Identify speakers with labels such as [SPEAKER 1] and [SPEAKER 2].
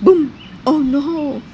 [SPEAKER 1] Boom! Oh no!